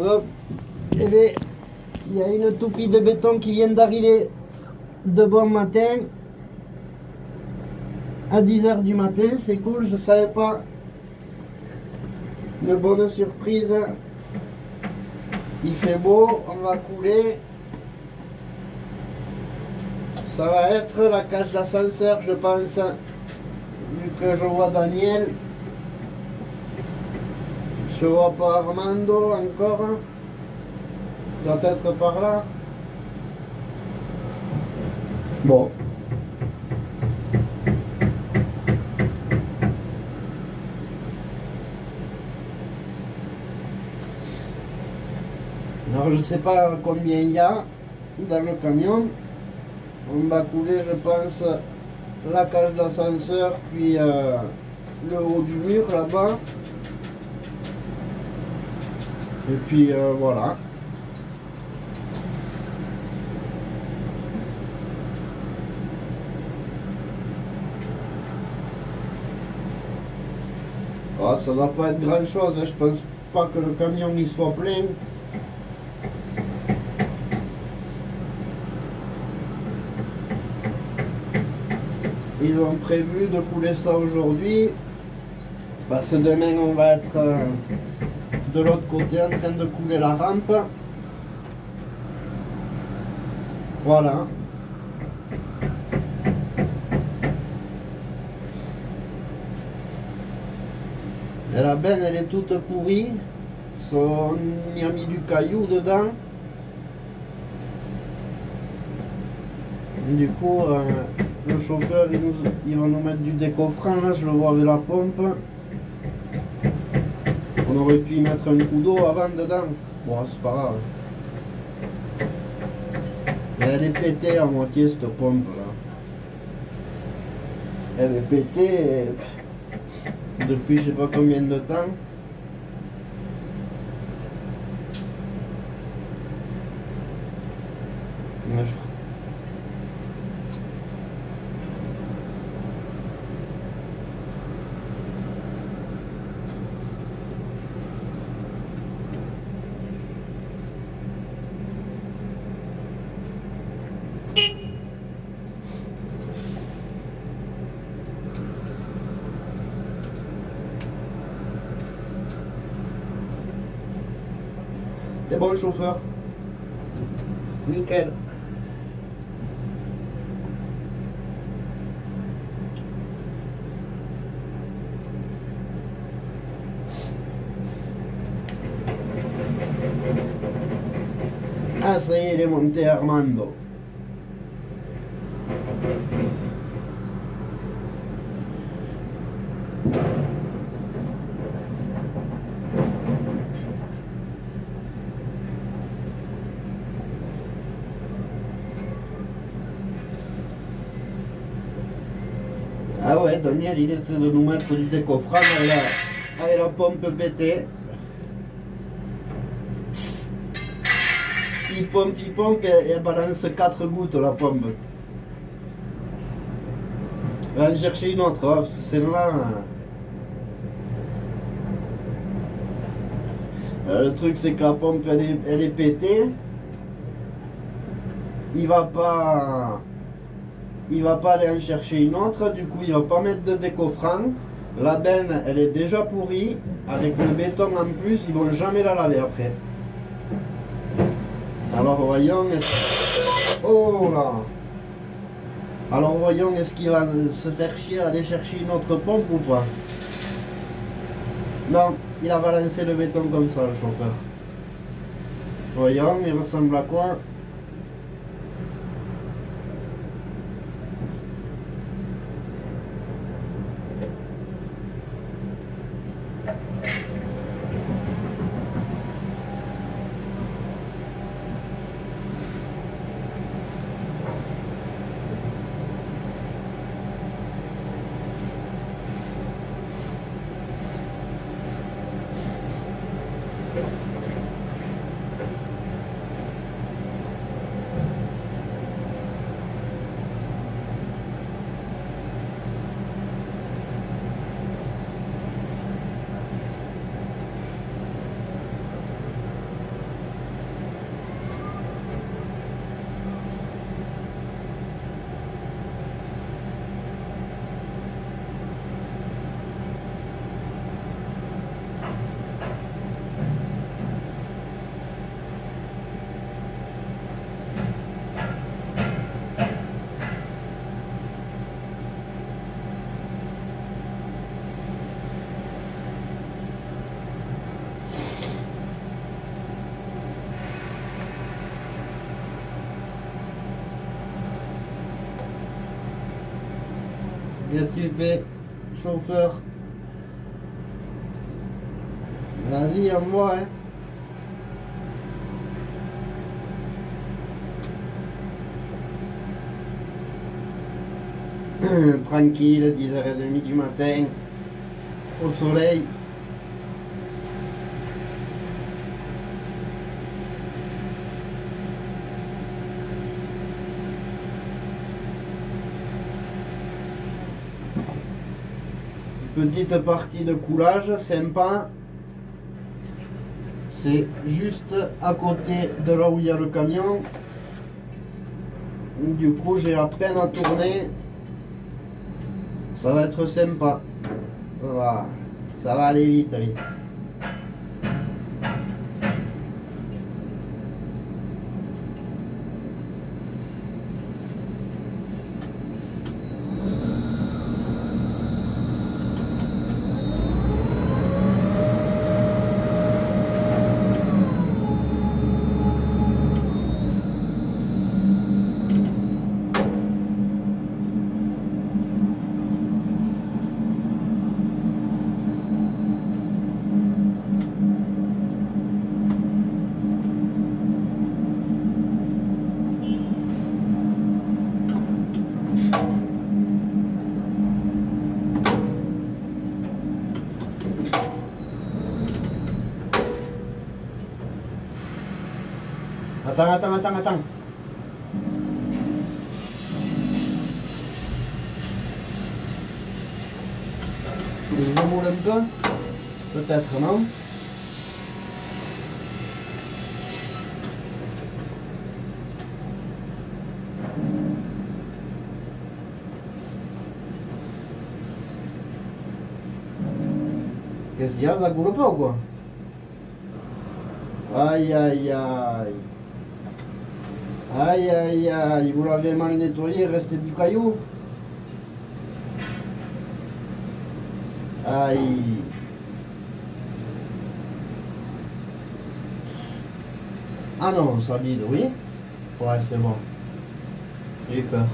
Hop. Eh bien, il y a une toupie de béton qui vient d'arriver de bon matin. À 10h du matin, c'est cool, je savais pas. Une bonne surprise. Il fait beau, on va couler. Ça va être la cage d'ascenseur, je pense. Vu que je vois Daniel. Je vois pas Armando encore. Doit être par là. Bon. Alors je sais pas combien il y a dans le camion. On va couler je pense la cage d'ascenseur puis euh, le haut du mur là-bas. Et puis euh, voilà. Ah, ça va pas être grand chose, hein. je pense pas que le camion y soit plein. Ils ont prévu de couler ça aujourd'hui. Parce que demain on va être euh, de l'autre côté en train de couler la rampe. Voilà. Et la benne elle est toute pourrie. On y a mis du caillou dedans. Du coup, euh, le chauffeur il, nous- va nous mettre du décoffrant, là, je le vois avec la pompe. On aurait pu y mettre un coup d'eau avant dedans. Bon, c'est pas grave. Mais elle est pétée à moitié cette pompe là. Elle est pétée depuis je sais pas combien de temps. C'est bon le chauffeur Nickel. Ah ça y est, il est monté Armando. Ah ouais, Daniel, il essaie de nous mettre du décoffrage avec la, avec la pompe pétée. Il pompe, il pompe et elle balance 4 gouttes la pompe. Va en chercher une autre, hein, celle-là. euh, Le truc c'est que la pompe elle est, elle est pétée. Il va pas il va pas aller en chercher une autre, du coup il va pas mettre de décoffrant. La benne elle est déjà pourrie, avec le béton en plus, ils vont jamais la laver après. Alors voyons, est-ce Oh là Alors voyons, est-ce qu'il va se faire chier à aller chercher une autre pompe ou pas? Non, il a balancé le béton comme ça le chauffeur. Voyons, il ressemble à quoi? Tu fais, chauffeur? Vas-y, envoie, hein. Tranquille, 10h30 du matin, au soleil. Petite partie de coulage, sympa. C'est juste à côté de là où il y a le camion. Du coup, j'ai à peine à tourner. Ça va être sympa. Voilà. Ça va aller vite. Attends, attends, attends, attends. Moule un peu Peut-être, non? Qu'est-ce qu'il y a Ça coule pas ou quoi? Aïe aïe aïe Aïe aïe aïe, vous l'avez mal nettoyé, restait du caillou Aïe Ah non, ça vide, oui Ouais, c'est bon. J'ai peur.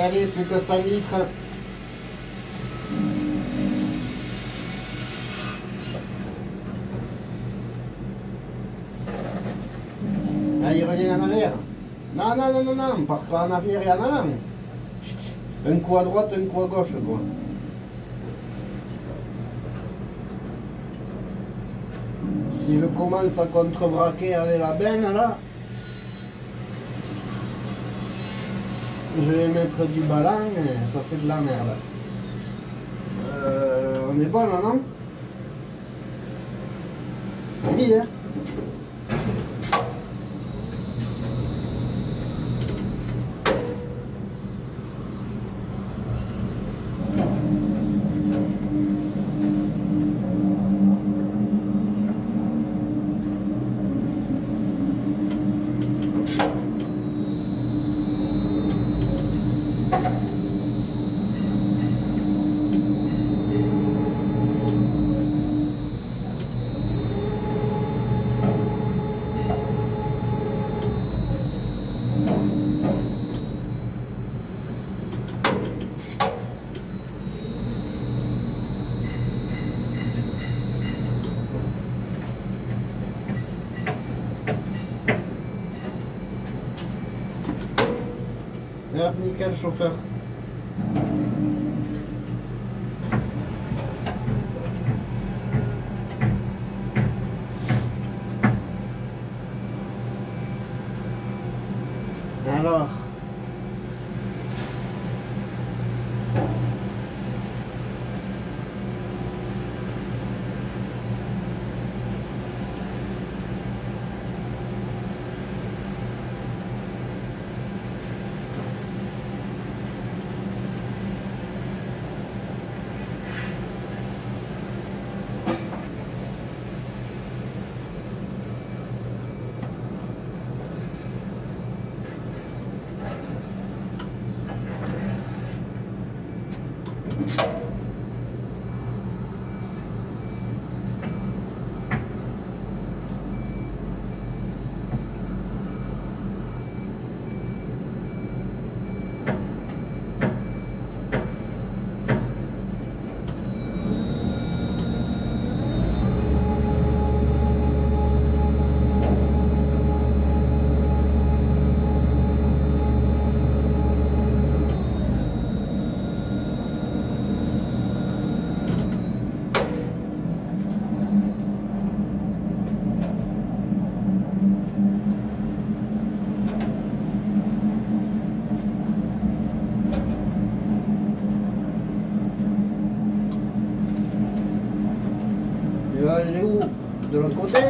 Allez, allez, plus que 5 litres. Ah, il revient en arrière. Non, non, non, non, non, on part pas en arrière et en avant. Un coup à droite, un coup à gauche, quoi. Si je commence à contrebraquer avec la benne, là, je vais mettre du ballon, mais ça fait de la merde. Euh, on est bon là, non? Oui, hein? Nickel, chauffeur. Alors. Tu vas aller où De l'autre côté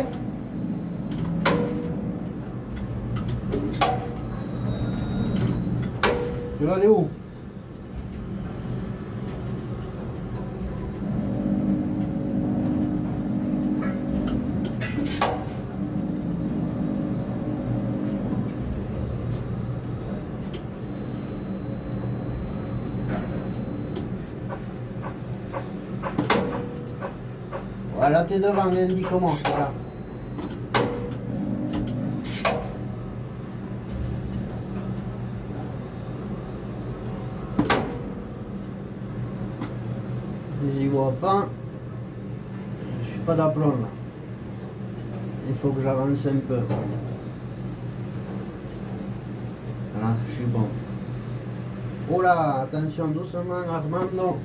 Tu vas aller où Voilà, t'es devant, indique-moi. Voilà. J'y vois pas. Je suis pas d'aplomb là. Il faut que j'avance un peu. Voilà, je suis bon. Oh là, attention, doucement, Armando.